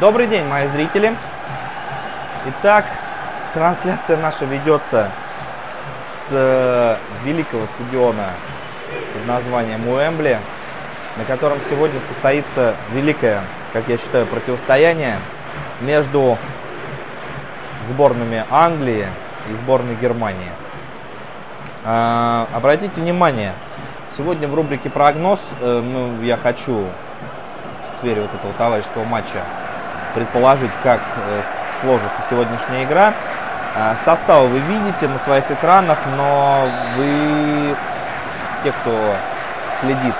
Добрый день, мои зрители. Итак, трансляция наша ведется с э, великого стадиона под названием Уэмбли, на котором сегодня состоится великое, как я считаю, противостояние между сборными Англии и сборной Германии. А, обратите внимание, сегодня в рубрике «Прогноз» э, ну, я хочу в сфере вот этого товарищеского матча предположить, как э, сложится сегодняшняя игра. А, составы вы видите на своих экранах, но вы, те, кто следит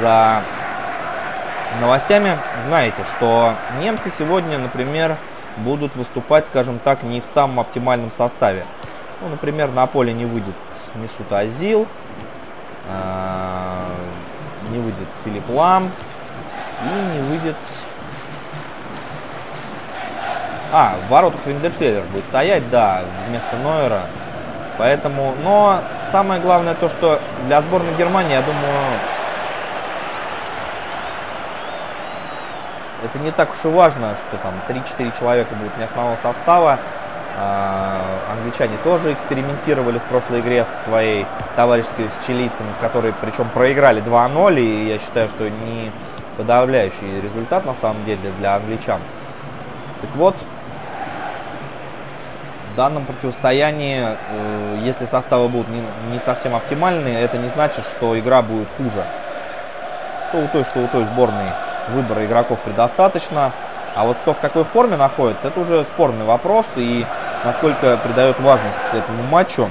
за новостями, знаете, что немцы сегодня, например, будут выступать, скажем так, не в самом оптимальном составе. Ну, например, на поле не выйдет Месут Азил, а, не выйдет Филипп Лам и не выйдет... А, в воротах Виндерфеллер будет стоять, да, вместо Нойера. Поэтому, но самое главное то, что для сборной Германии, я думаю, это не так уж и важно, что там 3-4 человека будут не основного состава. А, англичане тоже экспериментировали в прошлой игре со своей товарищеской с чилийцами, в которой причем проиграли 2-0, и я считаю, что не подавляющий результат на самом деле для англичан. Так вот, в данном противостоянии, э, если составы будут не, не совсем оптимальные, это не значит, что игра будет хуже. Что у той, что у той сборной выбора игроков предостаточно. А вот кто в какой форме находится, это уже спорный вопрос. И насколько придает важность этому матчу,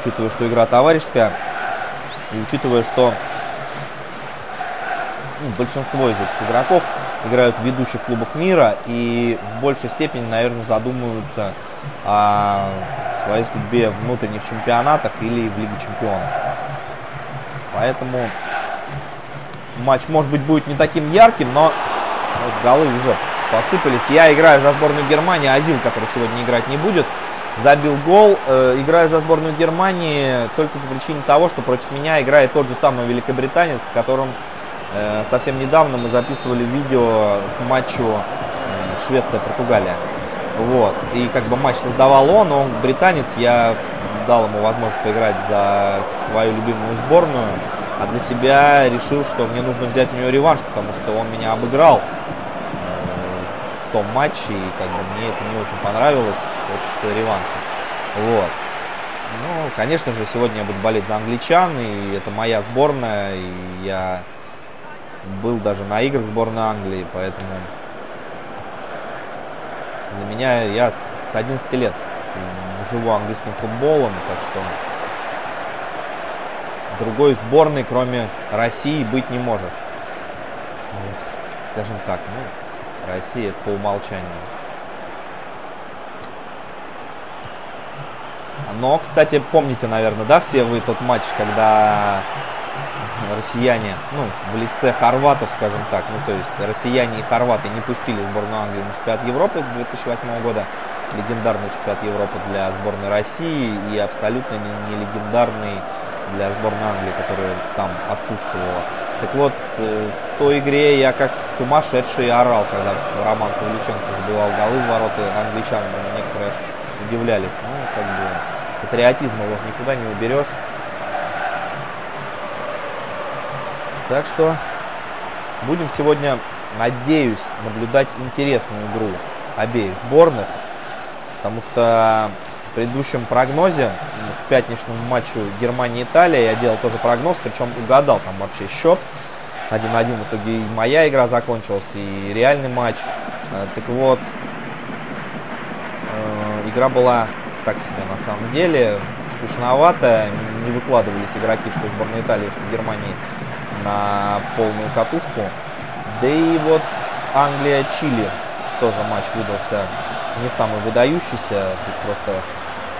учитывая, что игра товарищеская, и учитывая, что ну, большинство из этих игроков играют в ведущих клубах мира и в большей степени, наверное, задумываются о своей судьбе в внутренних чемпионатах или в Лиге чемпионов. Поэтому матч, может быть, будет не таким ярким, но вот голы уже посыпались. Я играю за сборную Германии. Азил, который сегодня играть не будет, забил гол. Э, играю за сборную Германии только по причине того, что против меня играет тот же самый великобританец, с которым совсем недавно мы записывали видео к матчу э, Швеция-Португалия. Вот. И как бы матч создавал он, он британец, я дал ему возможность поиграть за свою любимую сборную. А для себя решил, что мне нужно взять у него реванш, потому что он меня обыграл э, в том матче, и как бы мне это не очень понравилось, хочется реванша. Вот. Ну, конечно же, сегодня я буду болеть за англичан, и это моя сборная, и я был даже на играх сборной Англии, поэтому для меня я с 11 лет живу английским футболом, так что другой сборной, кроме России, быть не может. Вот, скажем так, ну, Россия это по умолчанию. Но, кстати, помните, наверное, да, все вы тот матч, когда россияне, ну, в лице хорватов, скажем так, ну, то есть россияне и хорваты не пустили сборную Англии на чемпионат Европы 2008 года, легендарный чемпионат Европы для сборной России и абсолютно не, не легендарный для сборной Англии, которая там отсутствовала. Так вот, в той игре я как сумасшедший орал, когда Роман Павлюченко забивал голы в ворота англичан. Некоторые удивлялись. Ну, как бы, патриотизма его же никуда не уберешь. Так что будем сегодня, надеюсь, наблюдать интересную игру обеих сборных. Потому что предыдущем прогнозе к пятничному матчу Германия-Италия я делал тоже прогноз, причем угадал там вообще счет. 1-1 в итоге и моя игра закончилась, и реальный матч. Э, так вот, э, игра была так себе на самом деле, скучноватая, не выкладывались игроки, что сборной Италии, что Германии на полную катушку. Да и вот Англия-Чили тоже матч выдался не самый выдающийся, тут просто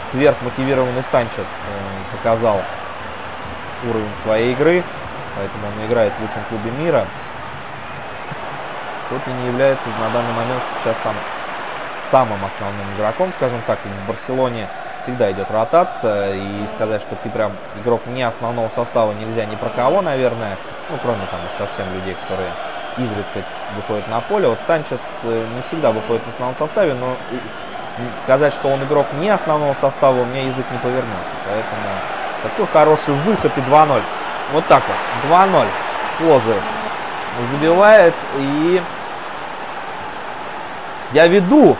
сверхмотивированный Санчес э, показал уровень своей игры, поэтому он играет в лучшем клубе мира. Тот не является на данный момент сейчас там самым основным игроком, скажем так, в Барселоне всегда идет ротация, и сказать, что ты прям игрок не основного состава нельзя ни про кого, наверное, ну, кроме там уж совсем людей, которые изредка выходит на поле. Вот Санчес э, не всегда выходит в основном составе, но сказать, что он игрок не основного состава, у меня язык не повернулся. Поэтому такой хороший выход и 2-0. Вот так вот. 2-0. Клозер забивает и я веду.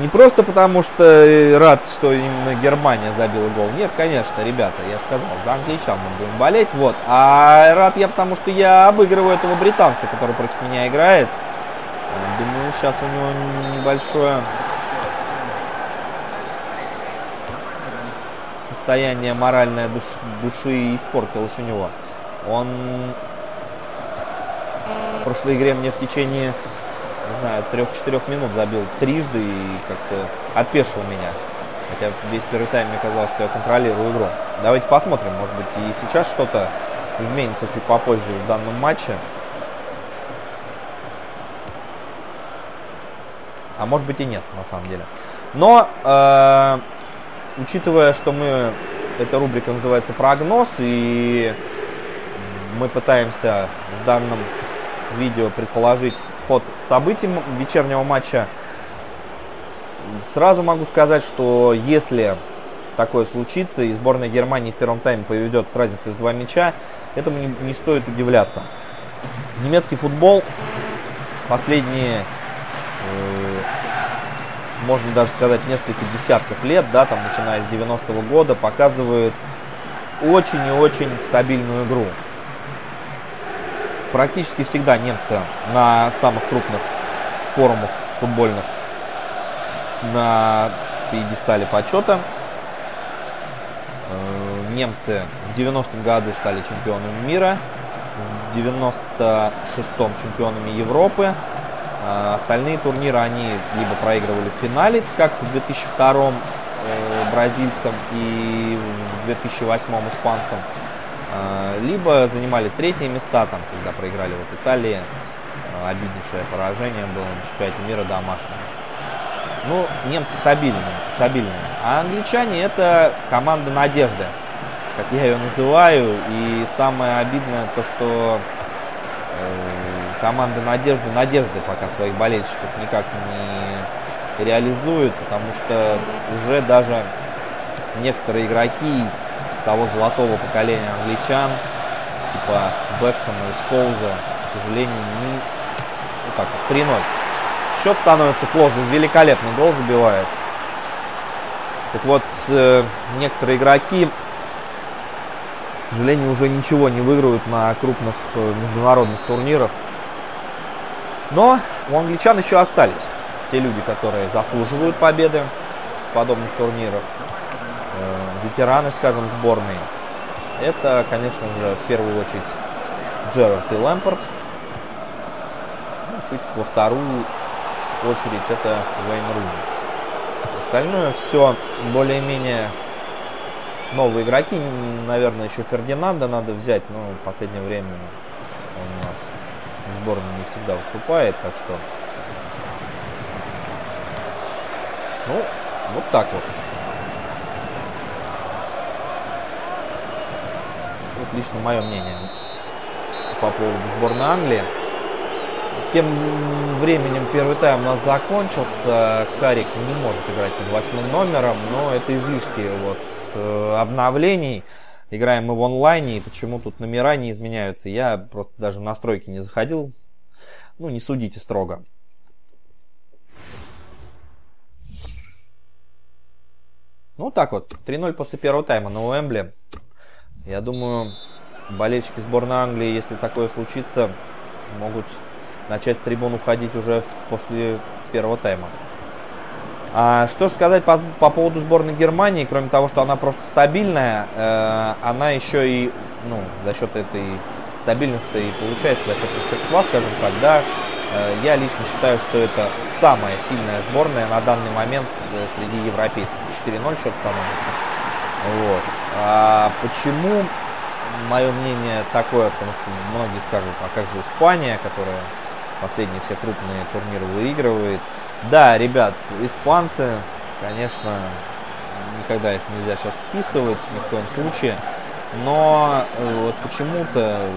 Не просто потому, что рад, что именно Германия забила гол. Нет, конечно, ребята, я сказал, за англичан мы будем болеть. Вот. А рад я потому, что я обыгрываю этого британца, который против меня играет. Думаю, сейчас у него небольшое состояние моральное душ, души испортилось у него. Он в прошлой игре мне в течение не знаю, трех-четырех минут забил трижды и как-то опешил меня. Хотя весь первый тайм мне казалось, что я контролирую игру. Давайте посмотрим, может быть и сейчас что-то изменится чуть попозже в данном матче. А может быть и нет, на самом деле. Но, э, учитывая, что мы, эта рубрика называется прогноз, и мы пытаемся в данном видео предположить ход событий вечернего матча. Сразу могу сказать, что если такое случится, и сборная Германии в первом тайме поведет с разницей в два мяча, этому не, не стоит удивляться. Немецкий футбол последние, э, можно даже сказать, несколько десятков лет, да, там, начиная с 90-го года, показывает очень и очень стабильную игру практически всегда немцы на самых крупных форумах футбольных на пьедестале почета. Э, немцы в 90-м году стали чемпионами мира, в 96-м чемпионами Европы. Э, остальные турниры они либо проигрывали в финале, как в 2002-м э, бразильцам и в 2008-м испанцам, либо занимали третье места, там, когда проиграли вот Италии, а, обиднейшее поражение было на чемпионате мира домашнем. Ну, немцы стабильные, стабильные. А англичане это команда надежды, как я ее называю. И самое обидное то, что э, команда надежды, надежды пока своих болельщиков никак не реализует, потому что уже даже некоторые игроки из того золотого поколения англичан, типа Бекхэма и Скоуза, к сожалению, не... Ну так, 3-0. Счет становится плотным, великолепный гол забивает. Так вот, э, некоторые игроки, к сожалению, уже ничего не выигрывают на крупных э, международных турнирах. Но у англичан еще остались те люди, которые заслуживают победы в подобных турнирах. Э, ветераны, скажем, сборной. Это, конечно же, в первую очередь Джерард и Лэмпорт. Ну, чуть во вторую очередь это Уэйн Руни. Остальное все более-менее новые игроки. Наверное, еще Фердинанда надо взять, но в последнее время он у нас в сборной не всегда выступает, так что... Ну, вот так вот. Вот лично мое мнение по поводу сборной Англии. Тем временем первый тайм у нас закончился. Карик не может играть под восьмым номером, но это излишки вот с э, обновлений. Играем мы в онлайне, и почему тут номера не изменяются. Я просто даже в настройки не заходил. Ну, не судите строго. Ну, так вот, 3-0 после первого тайма на Уэмбли. Я думаю, болельщики сборной Англии, если такое случится, могут начать с трибун уходить уже после первого тайма. А, что же сказать по, по поводу сборной Германии, кроме того, что она просто стабильная, э, она еще и, ну, за счет этой стабильности и получается, за счет мастерства, скажем так, да, э, я лично считаю, что это самая сильная сборная на данный момент э, среди европейских. 4-0 счет становится. Вот. А почему мое мнение такое, потому что многие скажут, а как же Испания, которая последние все крупные турниры выигрывает. Да, ребят, испанцы, конечно, никогда их нельзя сейчас списывать, ни в коем случае. Но э, вот почему-то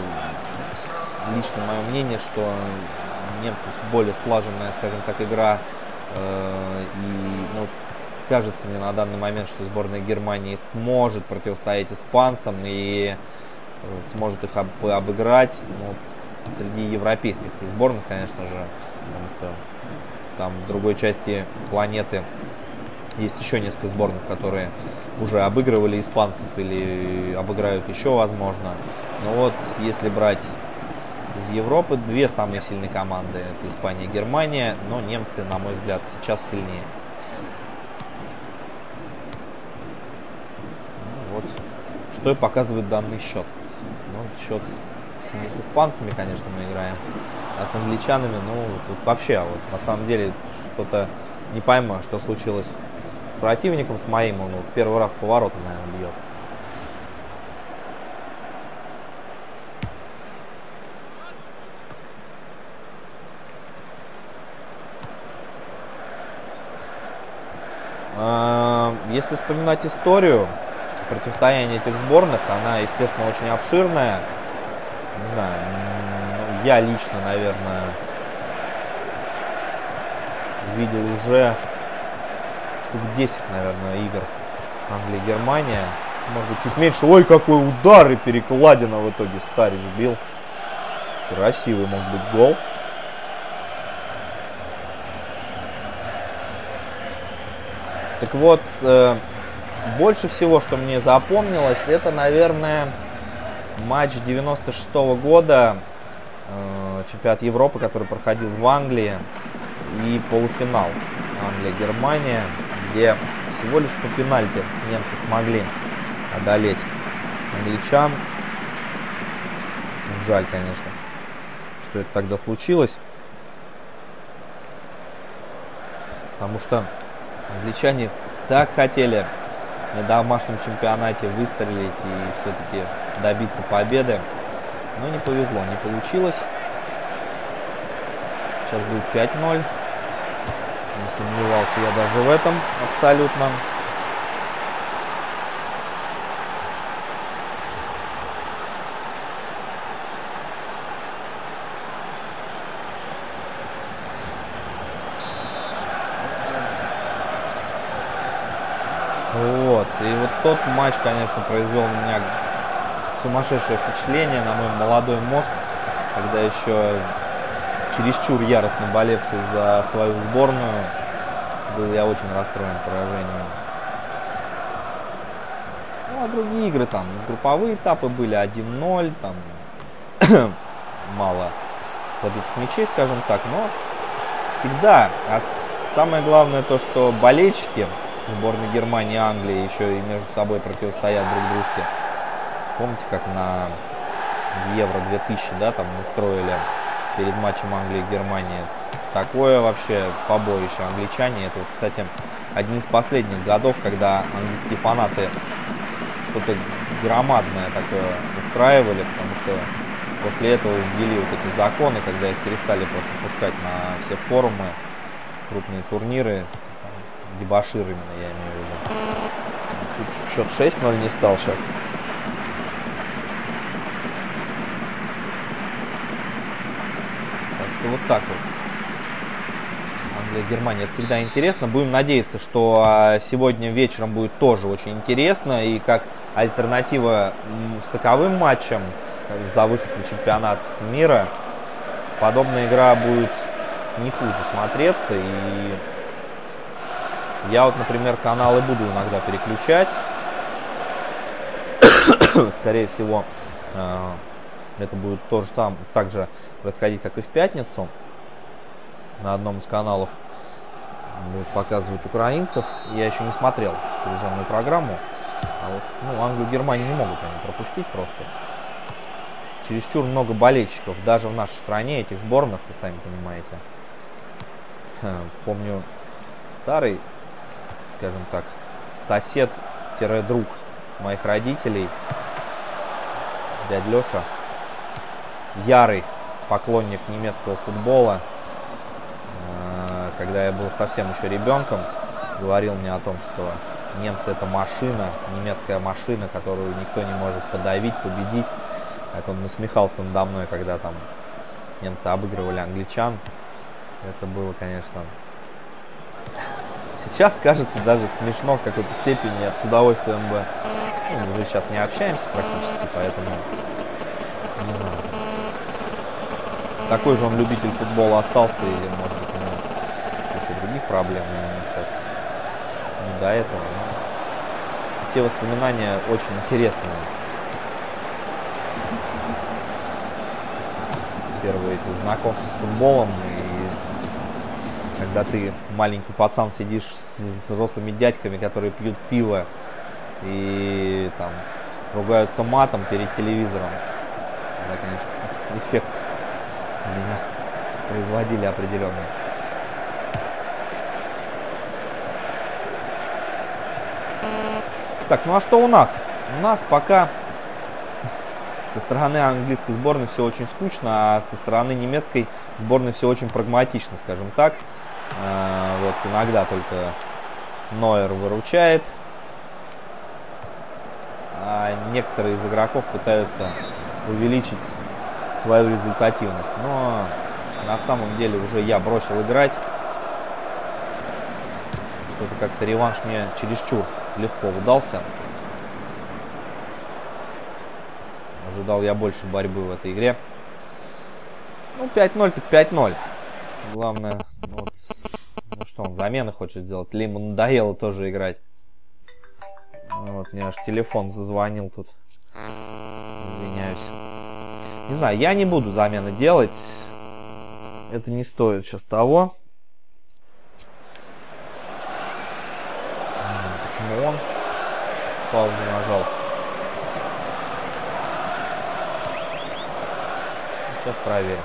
лично мое мнение, что немцев более слаженная, скажем так, игра. Э, и ну, кажется мне на данный момент, что сборная Германии сможет противостоять испанцам и э, сможет их об, обыграть. Ну, среди европейских сборных, конечно же, потому что там в другой части планеты есть еще несколько сборных, которые уже обыгрывали испанцев или обыграют еще, возможно. Но вот если брать из Европы, две самые сильные команды, это Испания и Германия, но немцы, на мой взгляд, сейчас сильнее. Ну, вот, что и показывает данный счет. Ну, счет с, не с испанцами, конечно, мы играем, а с англичанами, ну, тут вообще, вот, на самом деле, что-то не пойму, что случилось противником, с моим. Он вот первый раз поворотом, наверное, бьет. А, если вспоминать историю противостояния этих сборных, она, естественно, очень обширная. Не знаю, я лично, наверное, видел уже штук 10, наверное, игр Англия-Германия. Может быть, чуть меньше. Ой, какой удар и перекладина в итоге Старич бил. Красивый мог быть гол. Так вот, э, больше всего, что мне запомнилось, это, наверное, матч 96 -го года, э, чемпионат Европы, который проходил в Англии, и полуфинал Англия-Германия где всего лишь по пенальти немцы смогли одолеть англичан. Очень жаль, конечно, что это тогда случилось. Потому что англичане так хотели на домашнем чемпионате выстрелить и все-таки добиться победы. Но не повезло, не получилось. Сейчас будет 5-0. Не сомневался я даже в этом абсолютно. Вот. И вот тот матч, конечно, произвел на меня сумасшедшее впечатление на мой молодой мозг, когда еще чересчур яростно болевший за свою сборную. Был я очень расстроен поражением. Ну, а другие игры там, групповые этапы были 1-0, там мало забитых мячей, скажем так, но всегда, а самое главное то, что болельщики сборной Германии и Англии еще и между собой противостоят друг дружке. Помните, как на Евро 2000, да, там устроили перед матчем Англии-Германии. Такое вообще побоище англичане. Это, кстати, одни из последних годов, когда английские фанаты что-то громадное такое устраивали, потому что после этого ввели вот эти законы, когда их перестали просто пускать на все форумы, крупные турниры, дебашир именно, я имею в виду. Чуть счет 6-0 не стал сейчас. что вот так вот. Англия, Германия, это всегда интересно. Будем надеяться, что а, сегодня вечером будет тоже очень интересно. И как альтернатива с таковым матчем за выход на чемпионат мира, подобная игра будет не хуже смотреться. И я вот, например, каналы буду иногда переключать. Скорее всего, а, это будет то же самое, так же происходить, как и в пятницу. На одном из каналов будут показывать украинцев. Я еще не смотрел телевизионную программу. А вот, ну, Англию, Германию не могут они пропустить просто. Чересчур много болельщиков, даже в нашей стране, этих сборных, вы сами понимаете. Помню старый, скажем так, сосед-друг моих родителей, дядь Леша, ярый поклонник немецкого футбола. Э, когда я был совсем еще ребенком, говорил мне о том, что немцы это машина, немецкая машина, которую никто не может подавить, победить. Как он насмехался надо мной, когда там немцы обыгрывали англичан. Это было, конечно... Сейчас кажется даже смешно в какой-то степени. Я с удовольствием бы... Ну, уже сейчас не общаемся практически, поэтому... Не знаю. Такой же он любитель футбола остался, или, может быть, у него куча других проблем. Сейчас не до этого. Но те воспоминания очень интересные. Первые эти знакомства с футболом и когда ты маленький пацан сидишь с взрослыми дядьками, которые пьют пиво и там ругаются матом перед телевизором. Да, конечно, эффект меня производили определенный. Так, ну а что у нас? У нас пока со стороны английской сборной все очень скучно, а со стороны немецкой сборной все очень прагматично, скажем так. А, вот иногда только Нойер выручает. А некоторые из игроков пытаются увеличить свою результативность. Но на самом деле уже я бросил играть. Как-то реванш мне чересчур легко удался. Ожидал я больше борьбы в этой игре. Ну, 5-0 так 5-0. Главное, вот, ну что, он замены хочет сделать. Или ему надоело тоже играть. Вот, мне аж телефон зазвонил тут. Извиняюсь. Не знаю, я не буду замены делать. Это не стоит сейчас того. Почему он паузу нажал? Сейчас проверим.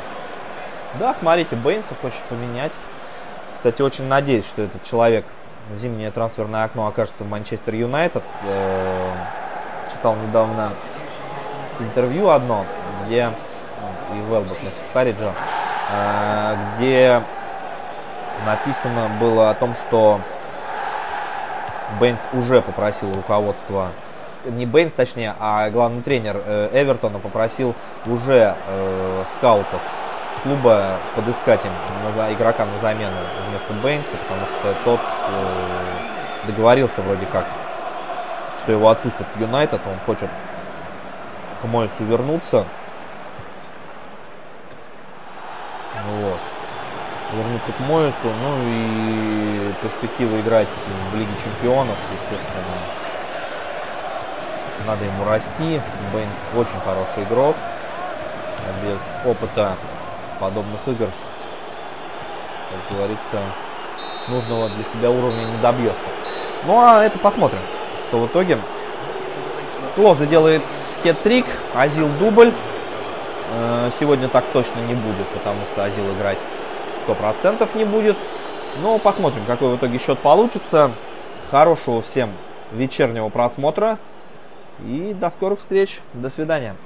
Да, смотрите, Бейнса хочет поменять. Кстати, очень надеюсь, что этот человек в зимнее трансферное окно окажется в Манчестер Юнайтед. Э, читал недавно интервью одно где и Велбок вместо Стариджа, э, где написано было о том, что Бейнс уже попросил руководство, не Бейнс точнее, а главный тренер э, Эвертона попросил уже э, скаутов клуба подыскать им на, игрока на замену вместо Бейнса, потому что тот э, договорился вроде как, что его отпустят в Юнайтед, он хочет к Мойсу вернуться. Вот. Вернуться к Моису. Ну и перспектива играть в Лиге Чемпионов, естественно. Надо ему расти. Бейнс очень хороший игрок. Без опыта подобных игр, как говорится, нужного для себя уровня не добьешься. Ну а это посмотрим, что в итоге. Клоза делает хет-трик, Азил дубль. Э, сегодня так точно не будет, потому что Азил играть 100% не будет. Но посмотрим, какой в итоге счет получится. Хорошего всем вечернего просмотра. И до скорых встреч. До свидания.